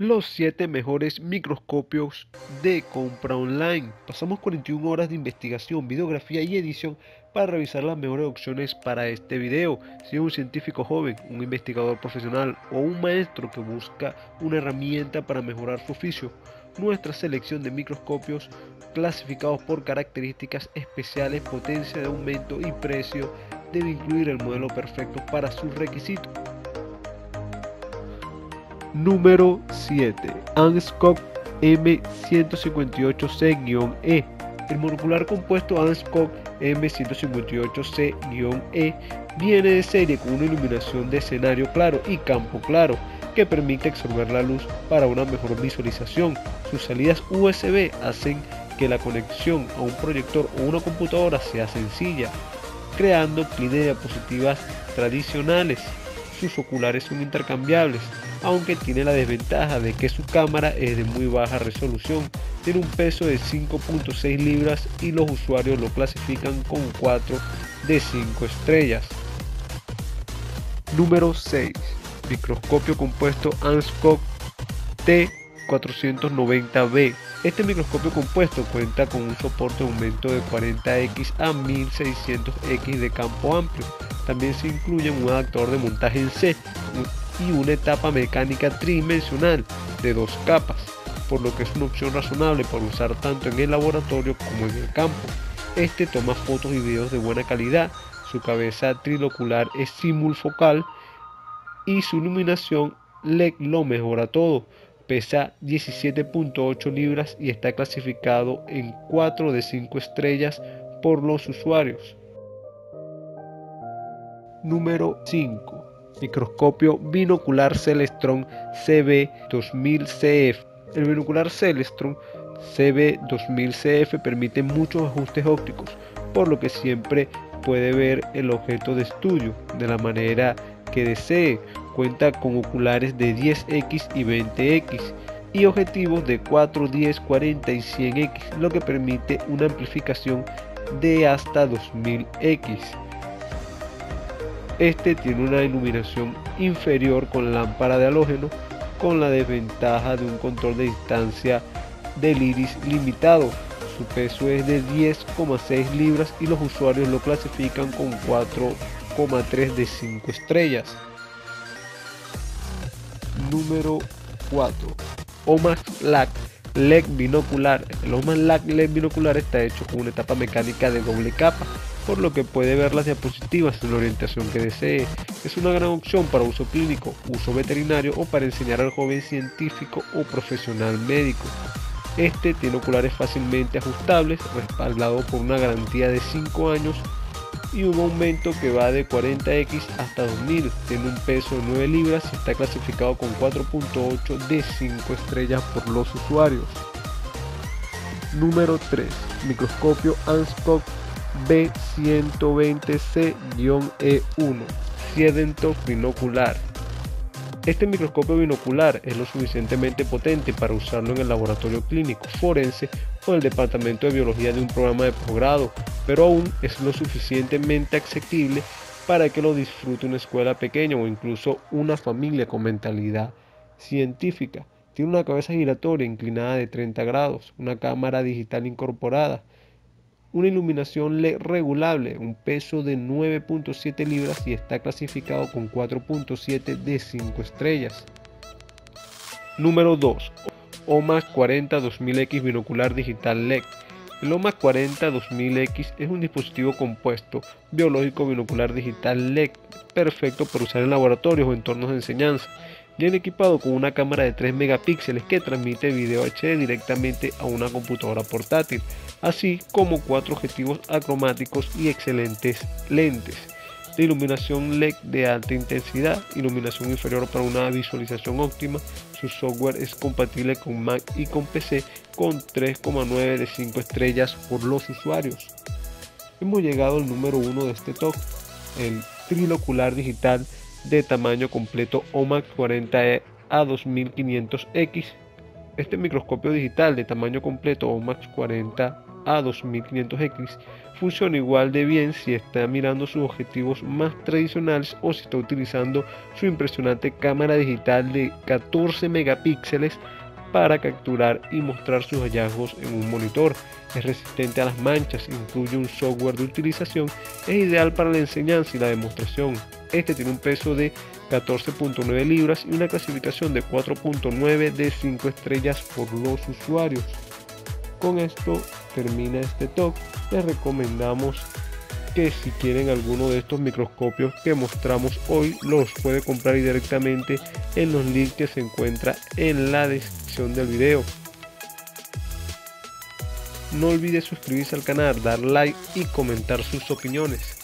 los 7 mejores microscopios de compra online. Pasamos 41 horas de investigación, videografía y edición para revisar las mejores opciones para este video. Si es un científico joven, un investigador profesional o un maestro que busca una herramienta para mejorar su oficio, nuestra selección de microscopios clasificados por características especiales, potencia de aumento y precio debe incluir el modelo perfecto para sus requisitos. Número 7. Anscock M158C-E. El monocular compuesto Anscock M158C-E viene de serie con una iluminación de escenario claro y campo claro que permite absorber la luz para una mejor visualización. Sus salidas USB hacen que la conexión a un proyector o una computadora sea sencilla, creando clines de diapositivas tradicionales. Sus oculares son intercambiables, aunque tiene la desventaja de que su cámara es de muy baja resolución, tiene un peso de 5.6 libras y los usuarios lo clasifican con 4 de 5 estrellas. Número 6. Microscopio compuesto Anscock T490B. Este microscopio compuesto cuenta con un soporte de aumento de 40x a 1600x de campo amplio. También se incluye un adaptador de montaje en C, y una etapa mecánica tridimensional de dos capas, por lo que es una opción razonable para usar tanto en el laboratorio como en el campo. Este toma fotos y videos de buena calidad, su cabeza trilocular es simulfocal y su iluminación LED lo mejora todo. Pesa 17.8 libras y está clasificado en 4 de 5 estrellas por los usuarios. Número 5 microscopio binocular Celestron CB2000CF. El binocular Celestron CB2000CF permite muchos ajustes ópticos, por lo que siempre puede ver el objeto de estudio de la manera que desee. Cuenta con oculares de 10x y 20x y objetivos de 4, 10, 40 y 100x, lo que permite una amplificación de hasta 2000x. Este tiene una iluminación inferior con lámpara de halógeno con la desventaja de un control de distancia del iris limitado. Su peso es de 10,6 libras y los usuarios lo clasifican con 4,3 de 5 estrellas. Número 4. OMAX LAC LED binocular. El OMAX LAC LED binocular está hecho con una etapa mecánica de doble capa por lo que puede ver las diapositivas en la orientación que desee. Es una gran opción para uso clínico, uso veterinario o para enseñar al joven científico o profesional médico. Este tiene oculares fácilmente ajustables, respaldado por una garantía de 5 años y un aumento que va de 40x hasta 2000. Tiene un peso de 9 libras y está clasificado con 4.8 de 5 estrellas por los usuarios. Número 3. Microscopio Anscock B120C-E1 Siedento binocular. Este microscopio binocular es lo suficientemente potente para usarlo en el laboratorio clínico forense o en el departamento de biología de un programa de posgrado, pero aún es lo suficientemente accesible para que lo disfrute una escuela pequeña o incluso una familia con mentalidad científica. Tiene una cabeza giratoria inclinada de 30 grados, una cámara digital incorporada, una iluminación LED regulable, un peso de 9.7 libras y está clasificado con 4.7 de 5 estrellas. Número 2. OMAX 40 2000X binocular digital LED. El OMAX 40 2000X es un dispositivo compuesto biológico binocular digital LED, perfecto para usar en laboratorios o entornos de enseñanza. Viene equipado con una cámara de 3 megapíxeles que transmite video HD directamente a una computadora portátil así como cuatro objetivos acromáticos y excelentes lentes de iluminación LED de alta intensidad, iluminación inferior para una visualización óptima. Su software es compatible con Mac y con PC con 3,9 de 5 estrellas por los usuarios. Hemos llegado al número 1 de este top, el trilocular digital de tamaño completo OMAX 40E a 2500X. Este microscopio digital de tamaño completo OMAX 40 A2500X funciona igual de bien si está mirando sus objetivos más tradicionales o si está utilizando su impresionante cámara digital de 14 megapíxeles para capturar y mostrar sus hallazgos en un monitor. Es resistente a las manchas, incluye un software de utilización, es ideal para la enseñanza y la demostración. Este tiene un peso de 14.9 libras y una clasificación de 4.9 de 5 estrellas por los usuarios. Con esto termina este talk. Les recomendamos que si quieren alguno de estos microscopios que mostramos hoy los puede comprar directamente en los links que se encuentra en la descripción del video. No olvide suscribirse al canal, dar like y comentar sus opiniones.